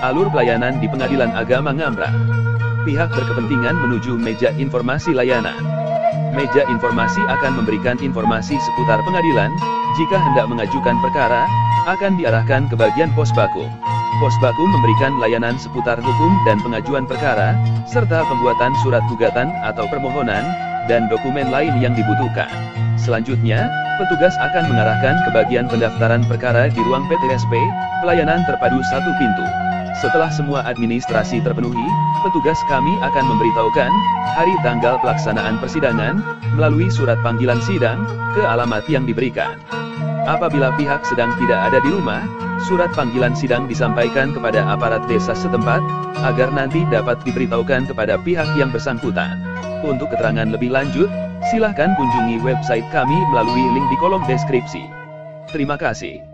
Alur pelayanan di Pengadilan Agama Ngamra. Pihak berkepentingan menuju meja informasi layanan. Meja informasi akan memberikan informasi seputar pengadilan, jika hendak mengajukan perkara, akan diarahkan ke bagian pos baku. Pos baku memberikan layanan seputar hukum dan pengajuan perkara, serta pembuatan surat gugatan atau permohonan, dan dokumen lain yang dibutuhkan. Selanjutnya, petugas akan mengarahkan ke bagian pendaftaran perkara di ruang PTSP, pelayanan terpadu satu pintu. Setelah semua administrasi terpenuhi, petugas kami akan memberitahukan hari tanggal pelaksanaan persidangan melalui surat panggilan sidang ke alamat yang diberikan. Apabila pihak sedang tidak ada di rumah, surat panggilan sidang disampaikan kepada aparat desa setempat agar nanti dapat diberitahukan kepada pihak yang bersangkutan. Untuk keterangan lebih lanjut, silahkan kunjungi website kami melalui link di kolom deskripsi. Terima kasih.